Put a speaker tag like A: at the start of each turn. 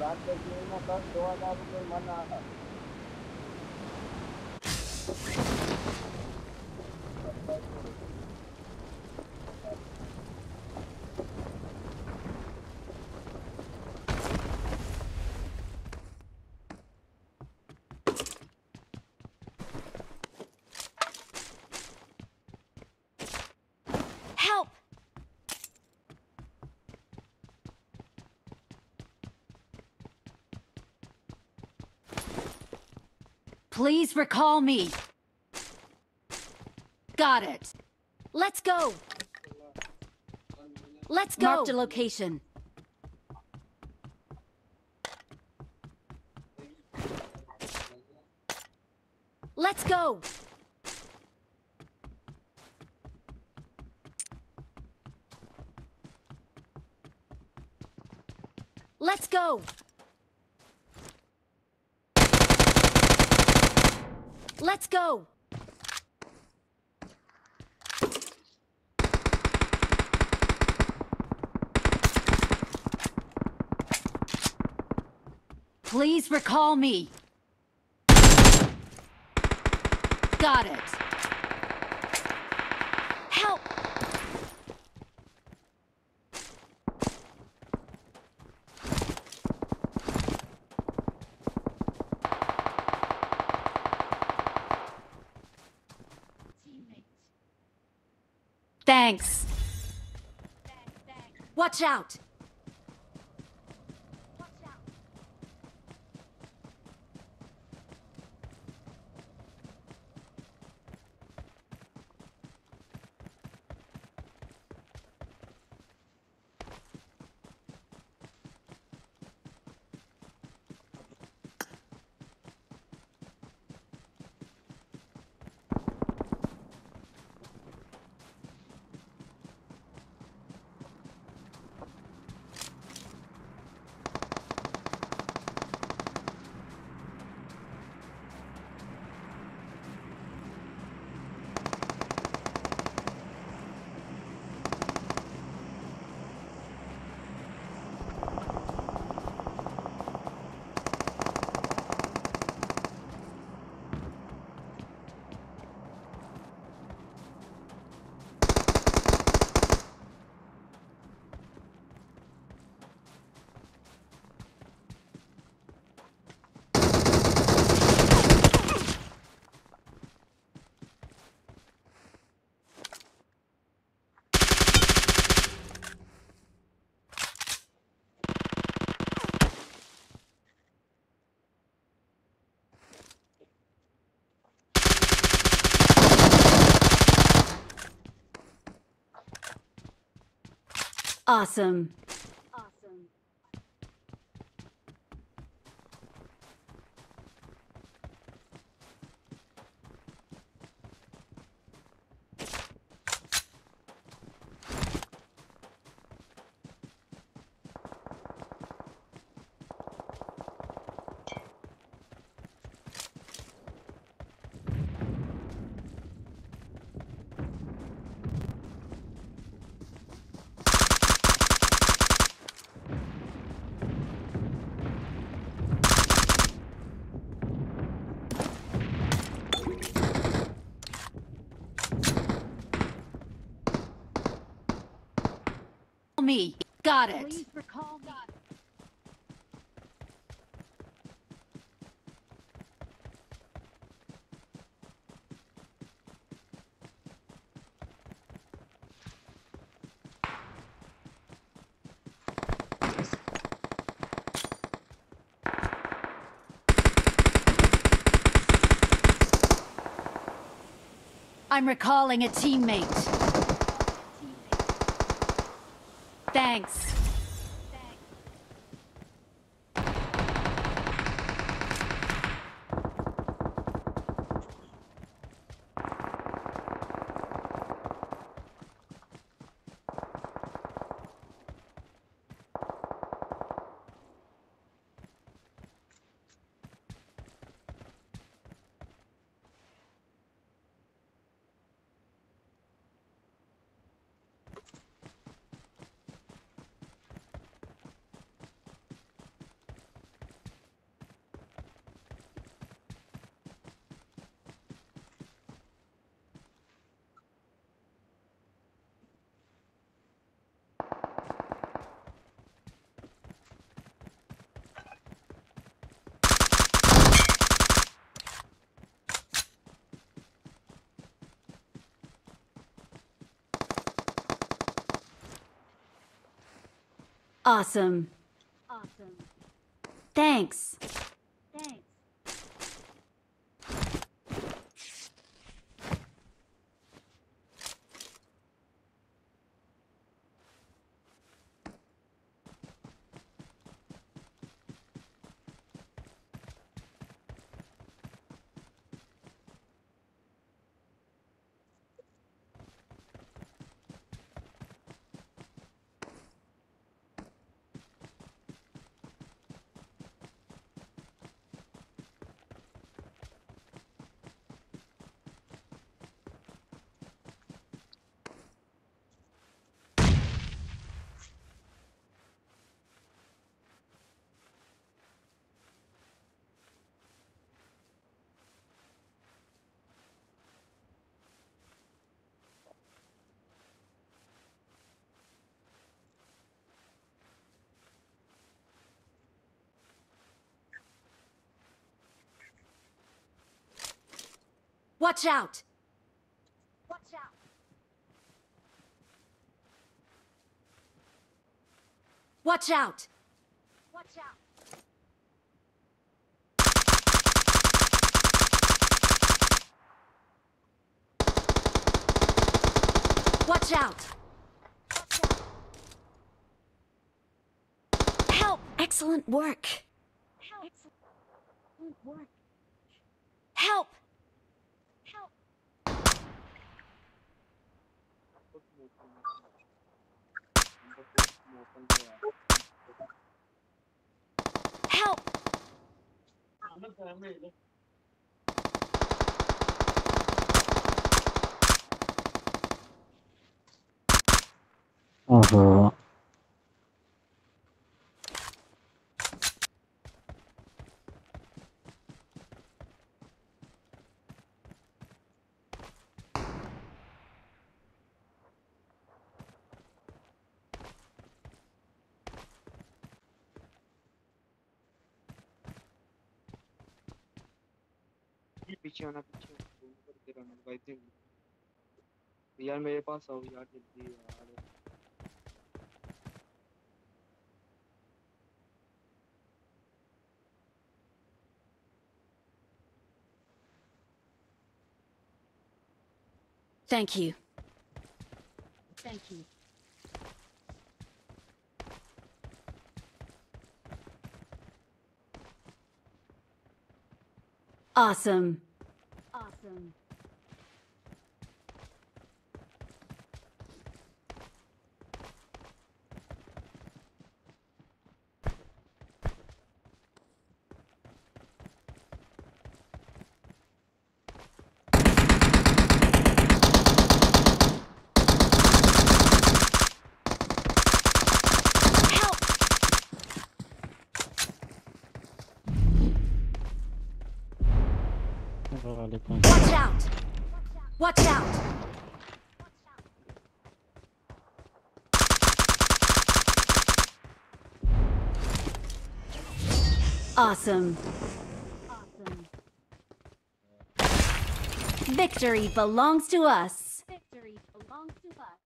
A: રાત માં દસ દો હજાર રૂપિયા મને આપે
B: Please recall me. Got it. Let's go. Let's go. Marked a location. Let's go. Let's go. Let's go. Please recall me. Got it. Help! Thanks. Watch out! Awesome. Me. Got it. Please recall me. I'm recalling a teammate. Thanks. Awesome. Awesome. Thanks. Thanks. Watch out! Watch out! Watch out! Watch out! Watch out! Help! Excellent work. Help! Excellent work. Help! Help!
C: โ uh-huh.
A: पीछे आना पीछे आना, phone करते रहना भाई दिन यार मेरे पास आओ यार जल्दी यार
B: Thank you. Thank you. Awesome. Awesome. Help! Watch out! Watch out! Awesome. Awesome. Victory belongs to us.